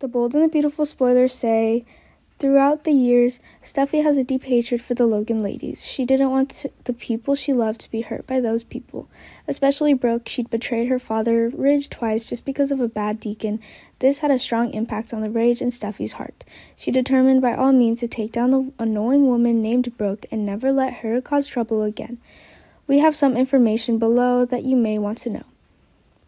The Bold and the Beautiful spoilers say Throughout the years, Steffy has a deep hatred for the Logan ladies. She didn't want to, the people she loved to be hurt by those people, especially Brooke. She'd betrayed her father, Ridge, twice just because of a bad deacon. This had a strong impact on the rage in Steffy's heart. She determined by all means to take down the annoying woman named Brooke and never let her cause trouble again. We have some information below that you may want to know.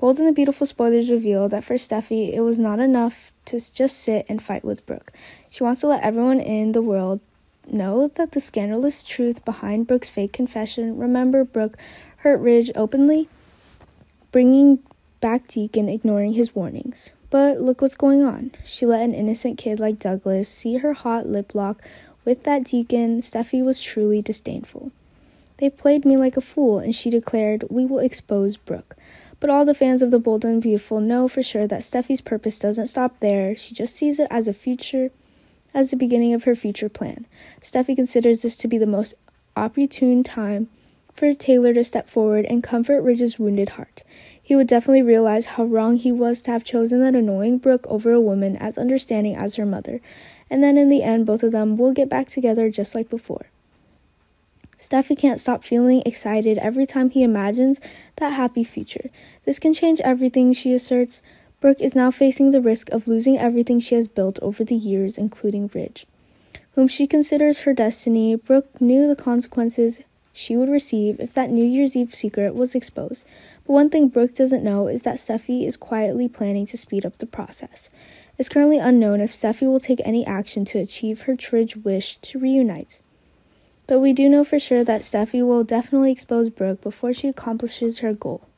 Bold and the Beautiful spoilers reveal that for Steffy, it was not enough to just sit and fight with Brooke. She wants to let everyone in the world know that the scandalous truth behind Brooke's fake confession. Remember, Brooke hurt Ridge openly, bringing back Deacon, ignoring his warnings. But look what's going on. She let an innocent kid like Douglas see her hot lip lock with that Deacon. Steffy was truly disdainful. They played me like a fool, and she declared, We will expose Brooke. But all the fans of The Bold and Beautiful know for sure that Steffy's purpose doesn't stop there. She just sees it as a future, as the beginning of her future plan. Steffy considers this to be the most opportune time for Taylor to step forward and comfort Ridge's wounded heart. He would definitely realize how wrong he was to have chosen that annoying Brooke over a woman as understanding as her mother, and then in the end, both of them will get back together just like before. Steffy can't stop feeling excited every time he imagines that happy future. This can change everything, she asserts. Brooke is now facing the risk of losing everything she has built over the years, including Ridge, whom she considers her destiny. Brooke knew the consequences she would receive if that New Year's Eve secret was exposed. But one thing Brooke doesn't know is that Steffy is quietly planning to speed up the process. It's currently unknown if Steffy will take any action to achieve her Ridge wish to reunite. But we do know for sure that Steffy will definitely expose Brooke before she accomplishes her goal.